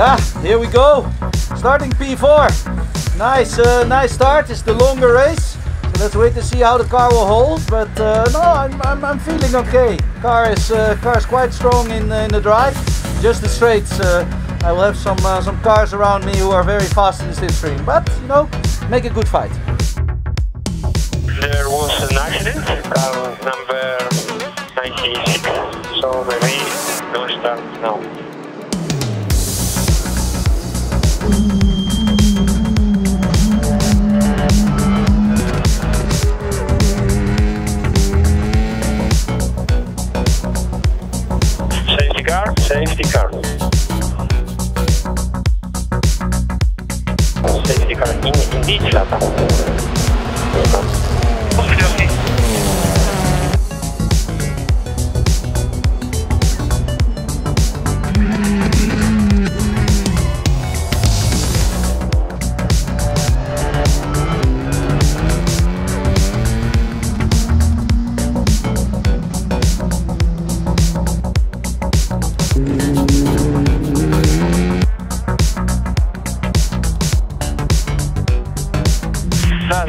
Yeah, here we go. Starting P4. Nice, uh, nice start. It's the longer race. So let's wait to see how the car will hold. But uh, no, I'm, I'm, I'm, feeling okay. Car is uh, car is quite strong in in the drive. Just the straights. Uh, I will have some uh, some cars around me who are very fast in the slipstream. But you know, make a good fight. There was an accident. Car number 96. So maybe no start now. Safety car. Safety car in, in ditch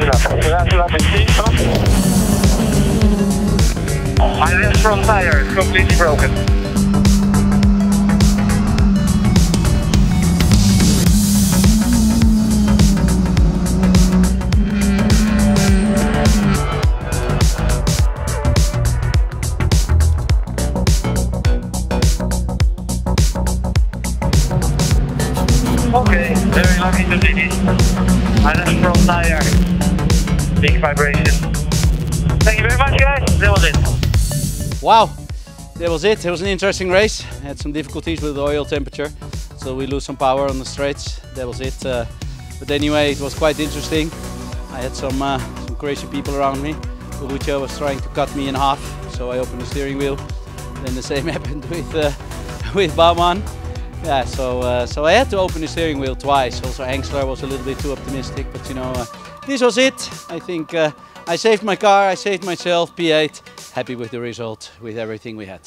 enough indeed, son. My left front tire is completely broken. Okay, very lucky to see this. My left front tire. Big vibration. Thank you very much, guys. That was it. Wow, that was it. It was an interesting race. Had some difficulties with the oil temperature, so we lose some power on the straights. That was it. Uh, but anyway, it was quite interesting. I had some uh, some crazy people around me. Urucho was trying to cut me in half, so I opened the steering wheel. Then the same happened with uh, with Baumann. Yeah, so uh, so I had to open the steering wheel twice. Also, Engstler was a little bit too optimistic, but you know, uh, this was it. I think uh, I saved my car, I saved myself. P8. Happy with the result, with everything we had.